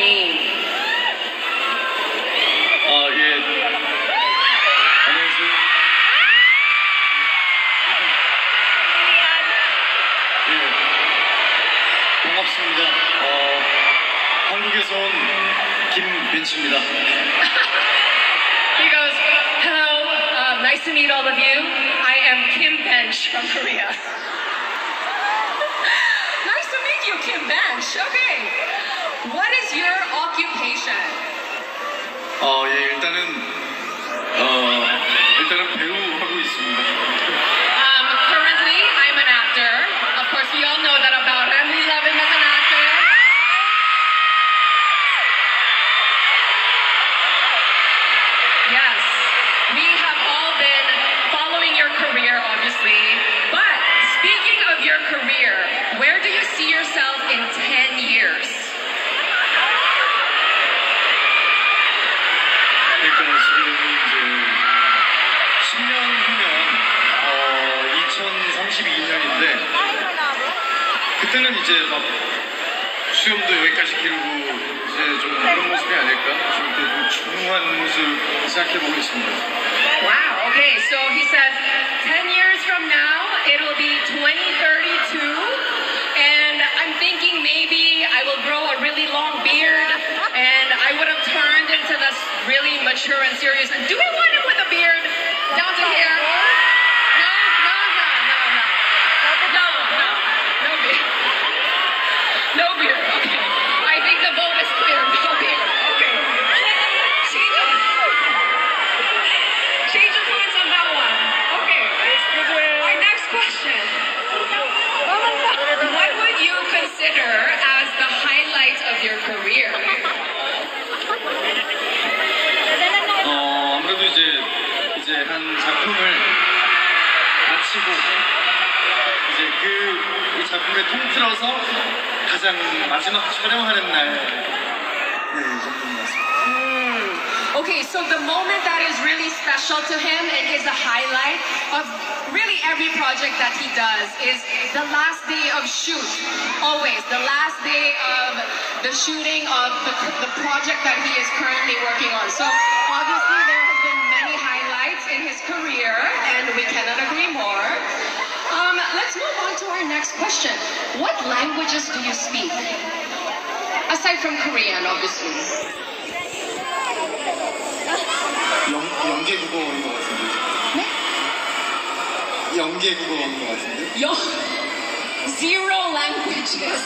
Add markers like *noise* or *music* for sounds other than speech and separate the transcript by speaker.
Speaker 1: name.
Speaker 2: 아, 예. 안녕하세요. 예. 반갑습니다. 어, 한국에서 온 김벤치입니다.
Speaker 1: He goes, Hello, uh, nice to meet all of you. I am Kim Bench from Korea. *laughs* nice to meet you, Kim Bench. Okay. What is your occupation?
Speaker 2: 어, 예, 일단은, 어, 이제 10년 후면 어, 2032년인데 그때는 이제 막 수염도 여기까지 기르고 이제 좀 그런 모습이 아닐까 좀 이렇게 좀 중후한 모습 생각해보고 있습니다.
Speaker 1: Wow, okay, so he says 10 years from now, it'll be 2032, really and serious. Do we want him
Speaker 2: 이제 이제 한 작품을 마치고 이제 그 이 작품을 통틀어서 가장 마지막 촬영하는 날 네, 정도인 것 같습니다.
Speaker 1: Okay, so the moment that is really special to him and is the highlight of really every project that he does is the last day of shoot. Always the last day of the shooting of the, the project that he is currently working on. So obviously our next question. What languages do you speak? Aside from Korean, obviously.
Speaker 2: 영, 영계 국어인 것 같은데.
Speaker 1: 네?
Speaker 2: 영계 국어인 것 같은데.
Speaker 1: Yo, *laughs* zero languages.